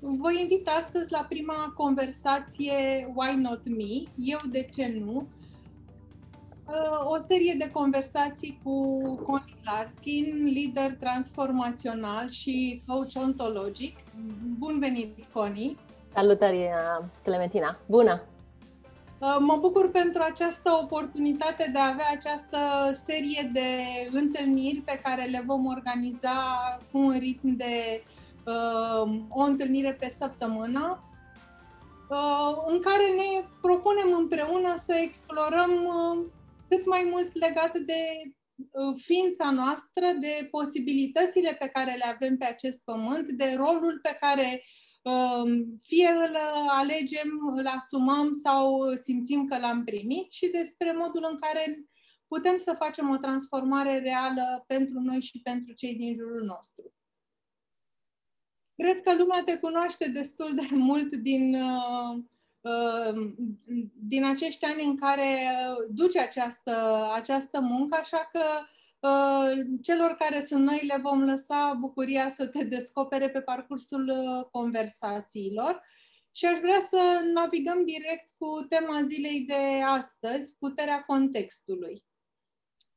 Vă invit astăzi la prima conversație Why Not Me? Eu de ce nu? O serie de conversații cu Connie Larkin, lider transformațional și coach ontologic. Bun venit, Connie! Salutări, Clementina! Bună! Mă bucur pentru această oportunitate de a avea această serie de întâlniri pe care le vom organiza cu un ritm de uh, o întâlnire pe săptămână, uh, în care ne propunem împreună să explorăm uh, cât mai mult legat de uh, ființa noastră, de posibilitățile pe care le avem pe acest pământ, de rolul pe care uh, fie îl alegem, îl asumăm sau simțim că l-am primit și despre modul în care putem să facem o transformare reală pentru noi și pentru cei din jurul nostru. Cred că lumea te cunoaște destul de mult din, uh, uh, din acești ani în care duci această, această muncă, așa că uh, celor care sunt noi le vom lăsa bucuria să te descopere pe parcursul conversațiilor. Și aș vrea să navigăm direct cu tema zilei de astăzi, puterea contextului.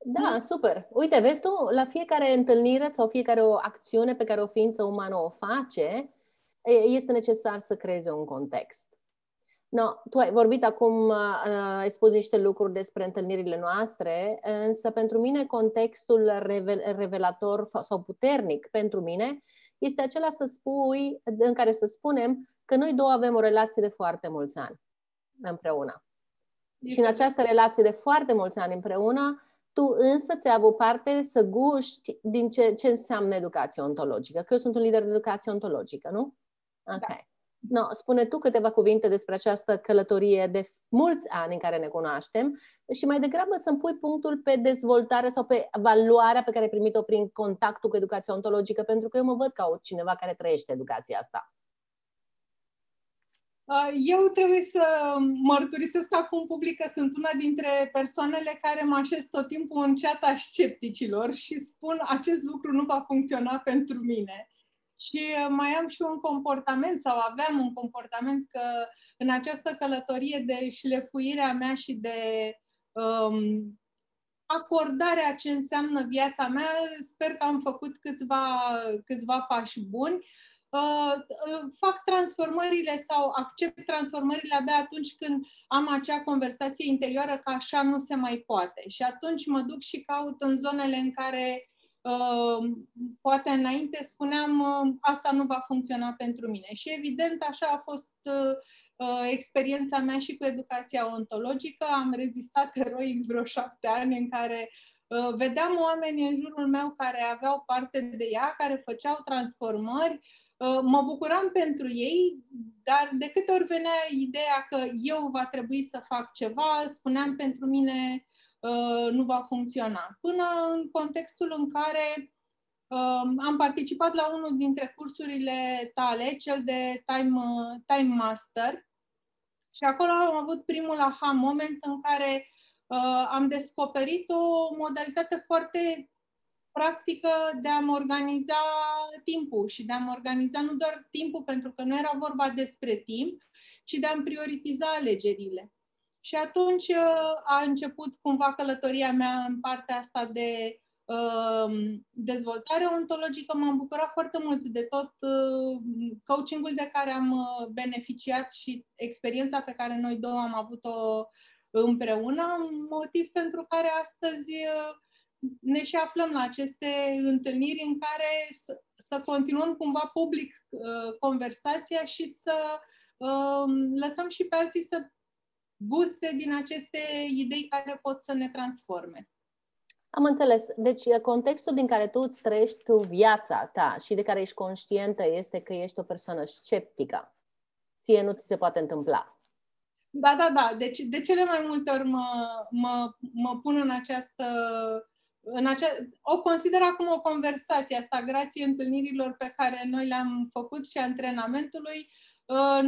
Da, super. Uite, vezi tu, la fiecare întâlnire sau fiecare o acțiune pe care o ființă umană o face, este necesar să creeze un context. No, tu ai vorbit acum, uh, ai spus niște lucruri despre întâlnirile noastre, însă pentru mine contextul revelator sau puternic pentru mine este acela să spui, în care să spunem că noi două avem o relație de foarte mulți ani împreună. Și în această relație de foarte mulți ani împreună, tu însă ți-ai avut parte să guști din ce, ce înseamnă educație ontologică, că eu sunt un lider de educație ontologică, nu? Ok. Da. No, spune tu câteva cuvinte despre această călătorie de mulți ani în care ne cunoaștem și mai degrabă să-mi pui punctul pe dezvoltare sau pe valoarea pe care ai primit-o prin contactul cu educația ontologică, pentru că eu mă văd ca cineva care trăiește educația asta. Eu trebuie să mărturisesc acum public că sunt una dintre persoanele care mă așez tot timpul în ceata scepticilor și spun acest lucru nu va funcționa pentru mine. Și mai am și un comportament sau aveam un comportament că în această călătorie de șlefuirea mea și de um, acordarea ce înseamnă viața mea, sper că am făcut câțiva, câțiva pași buni Uh, fac transformările sau accept transformările abia atunci când am acea conversație interioară că așa nu se mai poate. Și atunci mă duc și caut în zonele în care uh, poate înainte spuneam uh, asta nu va funcționa pentru mine. Și evident așa a fost experiența mea și cu educația ontologică. Am rezistat eroic vreo șapte ani în care vedeam oameni în jurul meu care aveau parte de ea, care făceau transformări, Uh, mă bucuram pentru ei, dar de câte ori venea ideea că eu va trebui să fac ceva, spuneam pentru mine uh, nu va funcționa. Până în contextul în care uh, am participat la unul dintre cursurile tale, cel de Time, time Master, și acolo am avut primul aha moment în care am descoperit o modalitate foarte practică de a-mi organiza timpul și de a-mi organiza nu doar timpul, pentru că nu era vorba despre timp, ci de a-mi prioritiza alegerile. Și atunci uh, a început cumva călătoria mea în partea asta de uh, dezvoltare ontologică. M-am bucurat foarte mult de tot uh, coachingul de care am uh, beneficiat și experiența pe care noi două am avut-o împreună, motiv pentru care astăzi uh, ne și aflăm la aceste întâlniri în care să, să continuăm cumva public uh, conversația și să uh, lăsăm și pe alții să guste din aceste idei care pot să ne transforme. Am înțeles. Deci contextul din care tu îți trăiești tu viața ta și de care ești conștientă este că ești o persoană sceptică. Ție nu ți se poate întâmpla. Da, da, da. Deci de cele mai multe ori mă, mă, mă pun în această în acea, o consider acum o conversație asta, grație întâlnirilor pe care noi le-am făcut și antrenamentului. Uh,